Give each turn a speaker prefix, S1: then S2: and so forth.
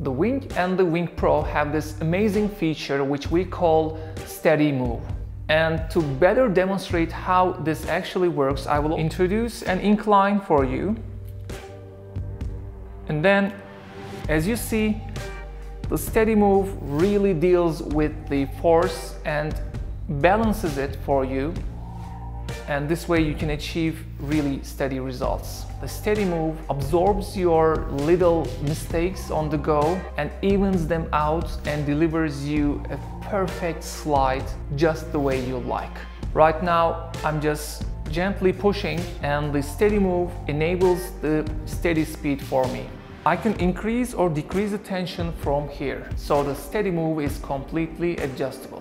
S1: The Wing and the Wing Pro have this amazing feature which we call Steady Move. And to better demonstrate how this actually works, I will introduce an incline for you. And then, as you see, the steady move really deals with the force and balances it for you. And this way you can achieve really steady results. The steady move absorbs your little mistakes on the go and evens them out and delivers you a perfect slide just the way you like. Right now, I'm just gently pushing and the steady move enables the steady speed for me. I can increase or decrease the tension from here, so the steady move is completely adjustable.